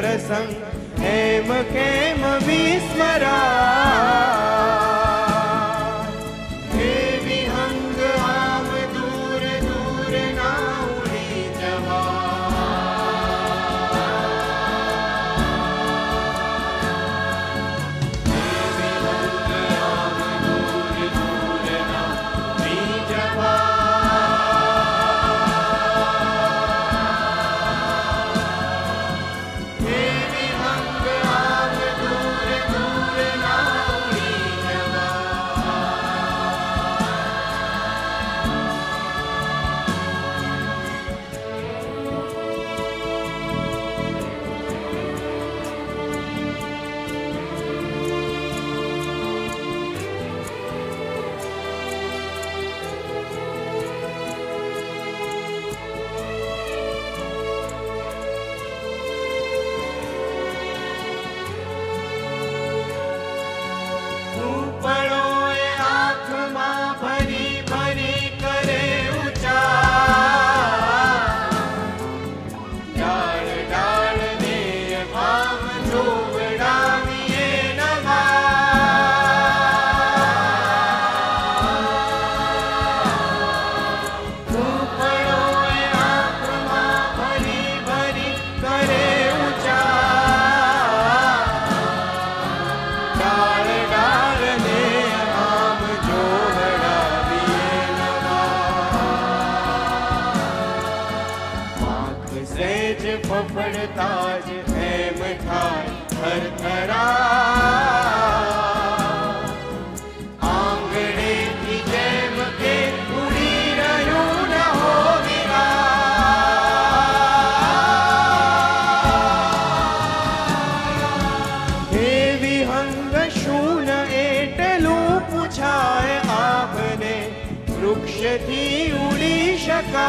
प्रसङ्ग हेम केम विस्मरा। know. Says पपड़ ताज है मिठाई, हर थरा आंगड़े की जेब के हो गिरा देवी हंग शून एटलू पुछाए आपने, वृक्ष थी उड़ी शका।